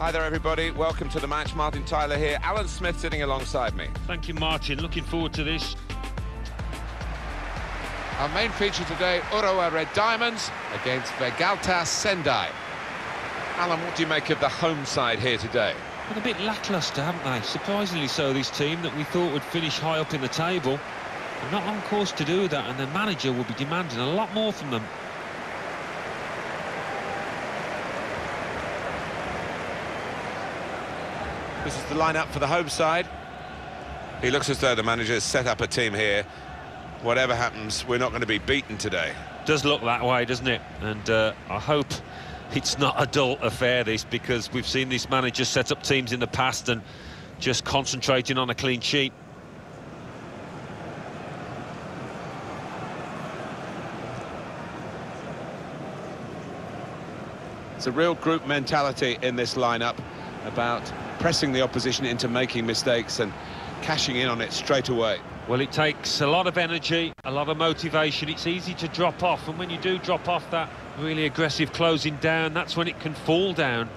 Hi there, everybody. Welcome to the match. Martin Tyler here. Alan Smith sitting alongside me. Thank you, Martin. Looking forward to this. Our main feature today, Urawa Red Diamonds against Vegalta Sendai. Alan, what do you make of the home side here today? Been a bit lacklustre, haven't they? Surprisingly so, this team that we thought would finish high up in the table. They're not on course to do that, and their manager will be demanding a lot more from them. This is the lineup for the home side. He looks as though the manager has set up a team here. Whatever happens, we're not going to be beaten today. Does look that way, doesn't it? And uh, I hope it's not a dull affair, this, because we've seen this manager set up teams in the past and just concentrating on a clean sheet. It's a real group mentality in this lineup about pressing the opposition into making mistakes and cashing in on it straight away. Well, it takes a lot of energy, a lot of motivation. It's easy to drop off, and when you do drop off that really aggressive closing down, that's when it can fall down.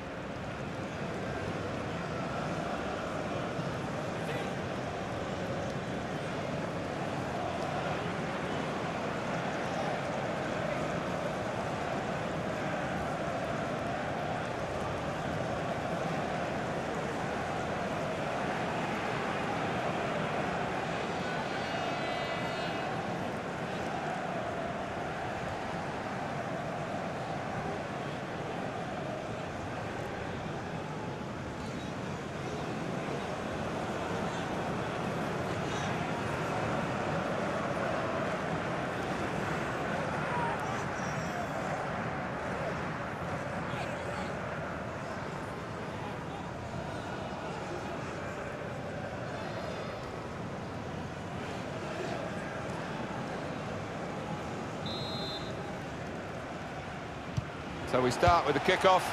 So we start with the kickoff,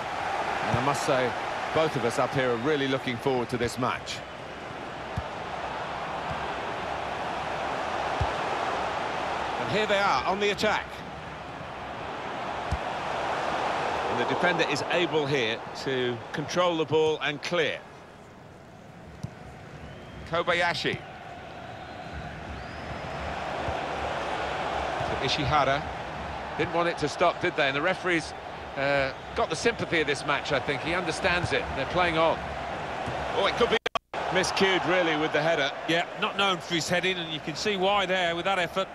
and I must say, both of us up here are really looking forward to this match. And here they are on the attack. And the defender is able here to control the ball and clear. Kobayashi. To Ishihara. Didn't want it to stop, did they? And the referees uh, got the sympathy of this match, I think. He understands it. They're playing on. Oh, it could be miscued, really, with the header. Yeah, not known for his heading, and you can see why there with that effort.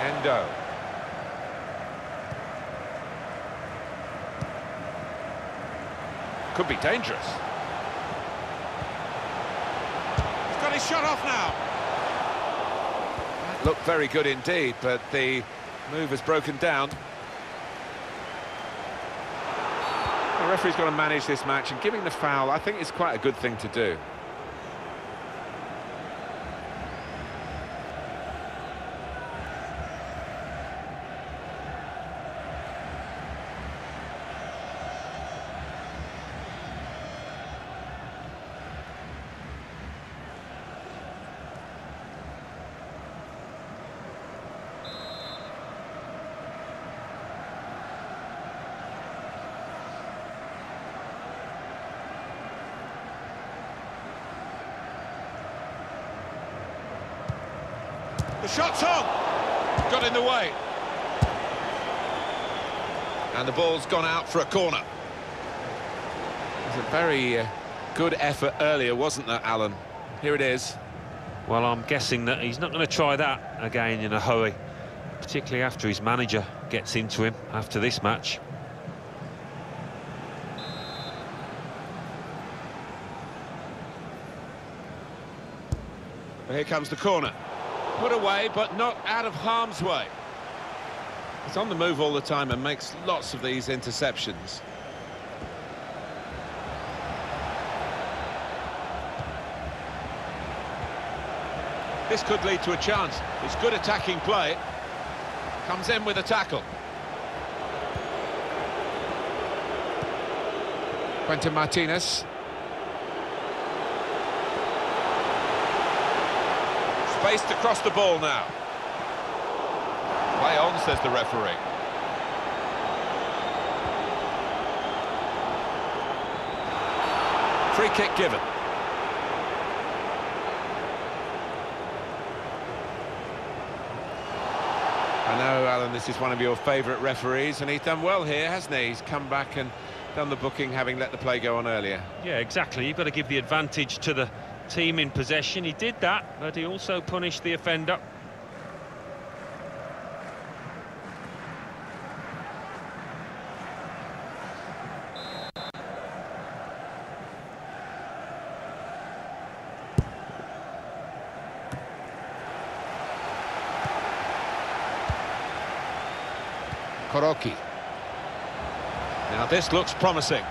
Endo. Could be dangerous. He's got his shot off now. That looked very good indeed, but the move has broken down. The referee's got to manage this match, and giving the foul, I think, is quite a good thing to do. Shot's on! Got in the way. And the ball's gone out for a corner. It was a very uh, good effort earlier, wasn't there, Alan? Here it is. Well, I'm guessing that he's not going to try that again in a hurry, particularly after his manager gets into him after this match. Here comes the corner. Put away, but not out of harm's way. He's on the move all the time and makes lots of these interceptions. This could lead to a chance. It's good attacking play. Comes in with a tackle. Quenten Martinus. Spaced across the ball now. Play on, says the referee. Free kick given. I know, Alan, this is one of your favourite referees, and he's done well here, hasn't he? He's come back and done the booking, having let the play go on earlier. Yeah, exactly. You've got to give the advantage to the team in possession. He did that, but he also punished the offender. Kuroki. Now this looks promising.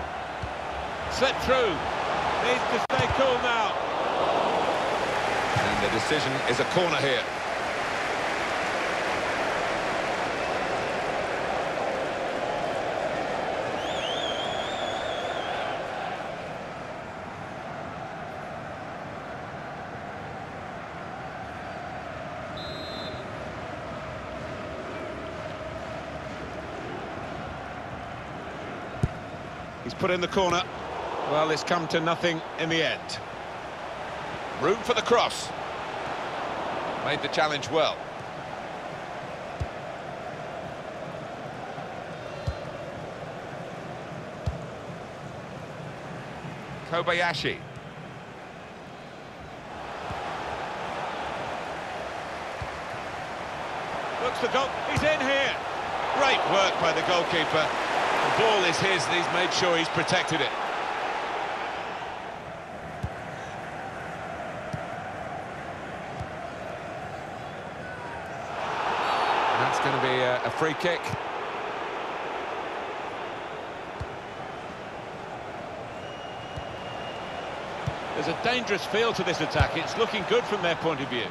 Slip through. Needs to stay cool now. The decision is a corner here. He's put in the corner. Well, it's come to nothing in the end. Room for the cross. Made the challenge well. Kobayashi. Looks the goal. He's in here. Great work by the goalkeeper. The ball is his and he's made sure he's protected it. That's going to be a, a free kick. There's a dangerous feel to this attack. It's looking good from their point of view.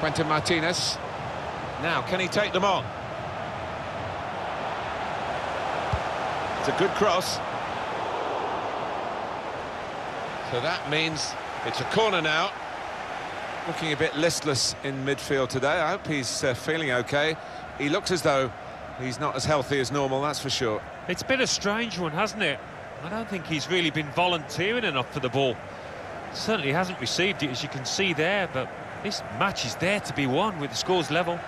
Quenten Martinus. Now, can he take them on? A good cross. So that means it's a corner now. Looking a bit listless in midfield today. I hope he's uh, feeling okay. He looks as though he's not as healthy as normal, that's for sure. It's been a strange one, hasn't it? I don't think he's really been volunteering enough for the ball. Certainly hasn't received it, as you can see there, but this match is there to be won with the scores level.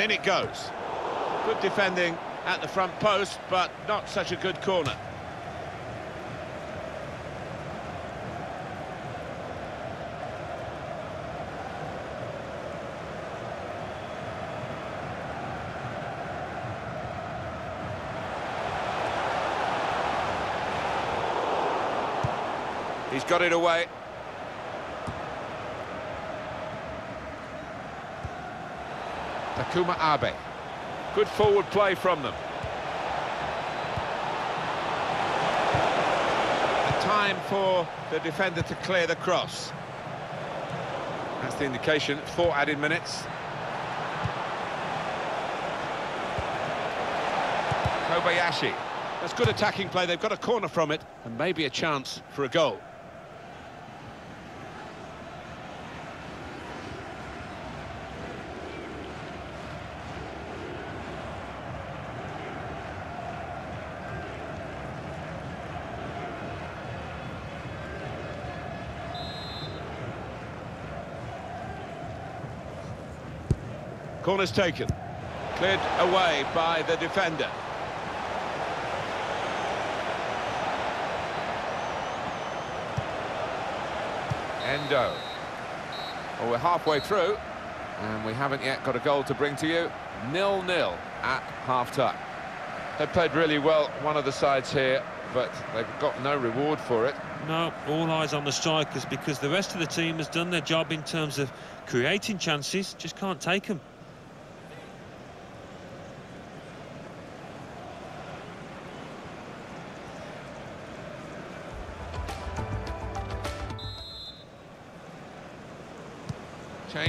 And in it goes. Good defending at the front post, but not such a good corner. He's got it away. Takuma Abe. Good forward play from them. And time for the defender to clear the cross. That's the indication. Four added minutes. Kobayashi. That's good attacking play. They've got a corner from it and maybe a chance for a goal. Corner's taken. Cleared away by the defender. Endo. Well, we're halfway through, and we haven't yet got a goal to bring to you. Nil-nil at half-time. They played really well, one of the sides here, but they've got no reward for it. No, all eyes on the strikers because the rest of the team has done their job in terms of creating chances, just can't take them.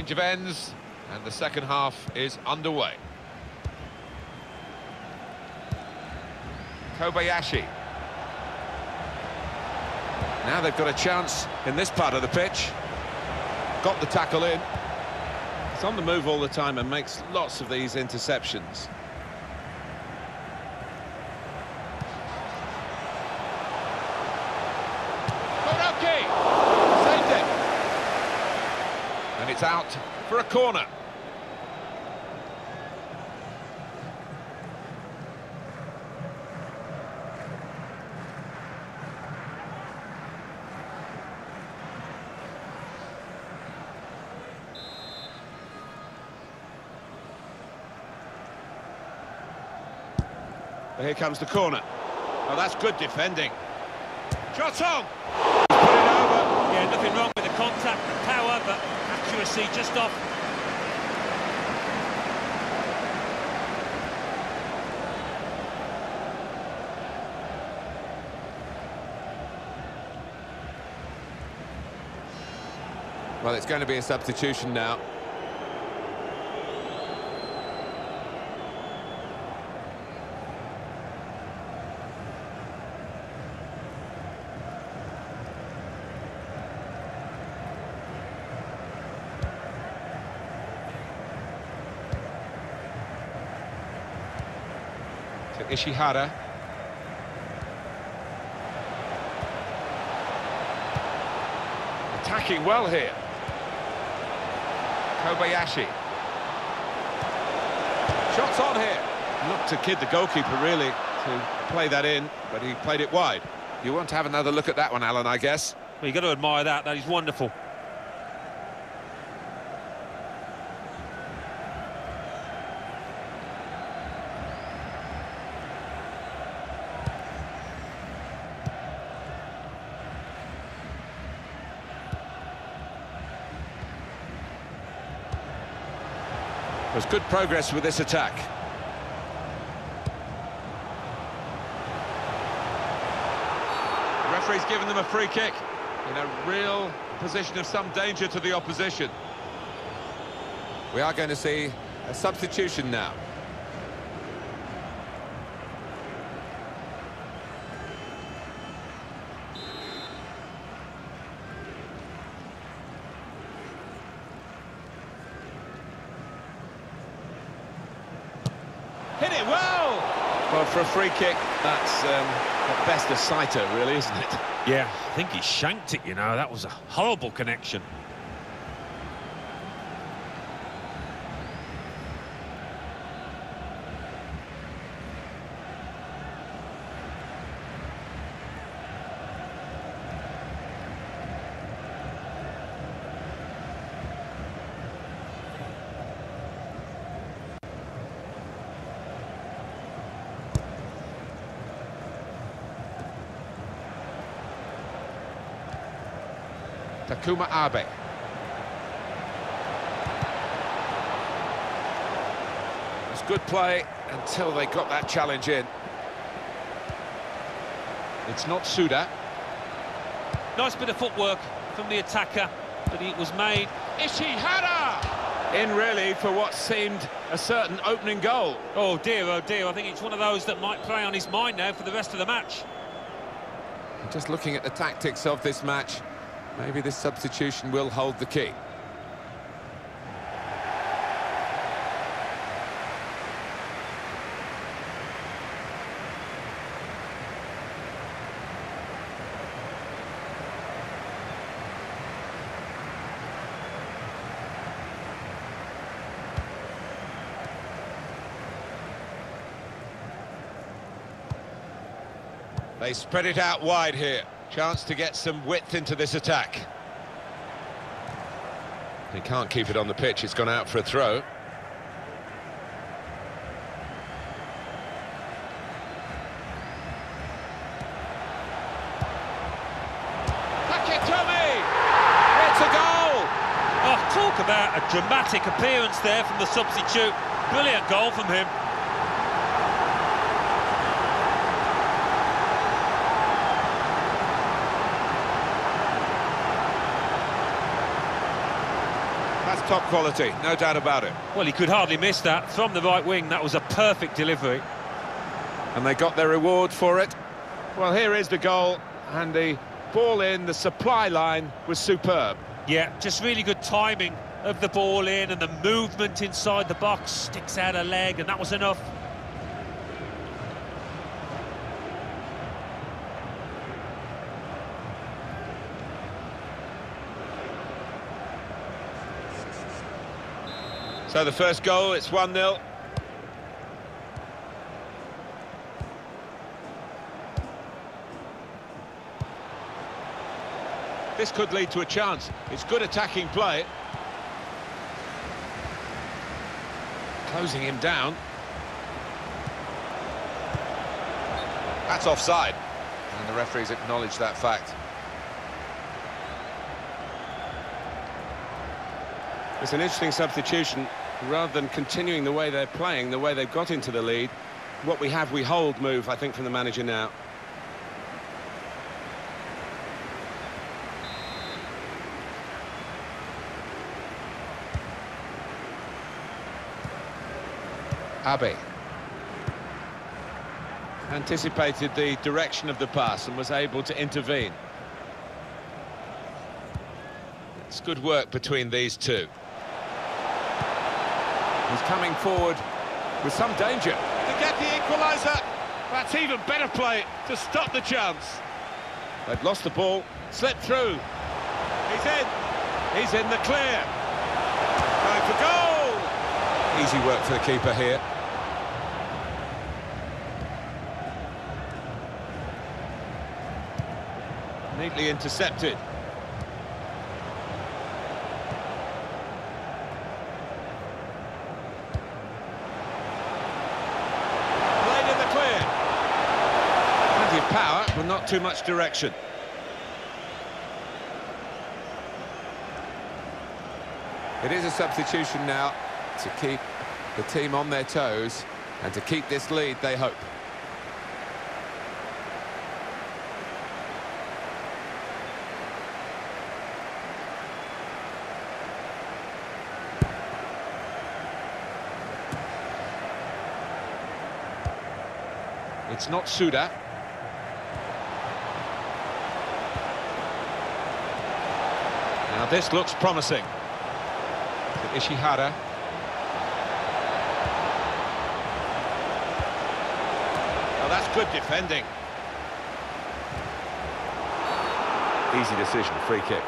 Change of ends, and the second half is underway. Kobayashi. Now they've got a chance in this part of the pitch. Got the tackle in. He's on the move all the time and makes lots of these interceptions. Kuroki! Saved it. And it's out for a corner. But here comes the corner. Oh, that's good defending. Shot on! Put it over. Yeah, nothing wrong with the contact, but accuracy just off. Well, it's going to be a substitution now. Ishihara. Attacking well here. Kobayashi. Shots on here. Looked to kid the goalkeeper, really, to play that in, but he played it wide. You want to have another look at that one, Alan, I guess. Well, you've got to admire that, that is wonderful. There's good progress with this attack. The referee's given them a free kick in a real position of some danger to the opposition. We are going to see a substitution now. Hit it well! Well, for a free kick, that's um, at best a sighter, really, isn't it? Yeah, I think he shanked it, you know. That was a horrible connection. Takuma Abe. It's good play until they got that challenge in. It's not Suda. Nice bit of footwork from the attacker, but it was made. Ishihara! In, really, for what seemed a certain opening goal. Oh dear, oh dear. I think it's one of those that might play on his mind now for the rest of the match. Just looking at the tactics of this match, maybe this substitution will hold the key. They spread it out wide here. Chance to get some width into this attack. He can't keep it on the pitch. It's gone out for a throw. Taketomi! It's a goal! Oh, talk about a dramatic appearance there from the substitute. Brilliant goal from him. Top quality, no doubt about it. Well, he could hardly miss that. From the right wing, that was a perfect delivery. And they got their reward for it. Well, here is the goal, and the ball in, the supply line was superb. Yeah, just really good timing of the ball in and the movement inside the box. Sticks out a leg, and that was enough. So the first goal, it's 1-0. This could lead to a chance. It's good attacking play. Closing him down. That's offside. And the referees acknowledge that fact. It's an interesting substitution. Rather than continuing the way they're playing, the way they've got into the lead, what we have, we hold move, I think, from the manager now. Abe. Anticipated the direction of the pass and was able to intervene. It's good work between these two. He's coming forward with some danger. To get the equaliser. That's even better play to stop the chance. They've lost the ball, slipped through. He's in. He's in the clear. Going for goal. Easy work for the keeper here. Neatly intercepted. Played in the clear. Plenty of power, but not too much direction. It is a substitution now to keep the team on their toes and to keep this lead, they hope. It's not Suda. This looks promising. Ishihara. Oh, that's good defending. Easy decision, free kick.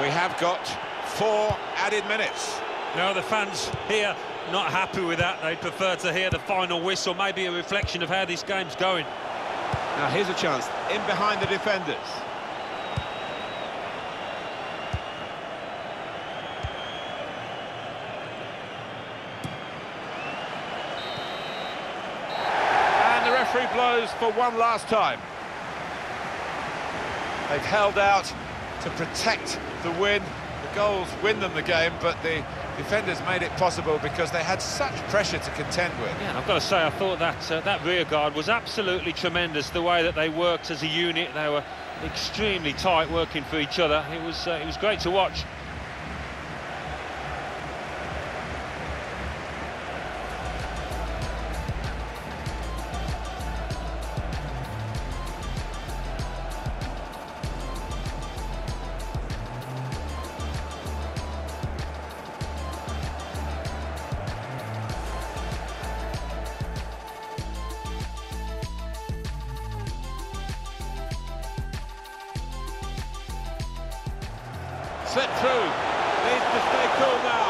We have got four added minutes. No, the fans here not happy with that. They prefer to hear the final whistle, maybe a reflection of how this game's going. Now here's a chance, in behind the defenders. And the referee blows for one last time. They've held out to protect the win. The goals win them the game, but the defenders made it possible because they had such pressure to contend with. Yeah, I've got to say, I thought that uh, that rear guard was absolutely tremendous. The way that they worked as a unit, they were extremely tight, working for each other. It was uh, it was great to watch. Slip through. Needs to stay cool now.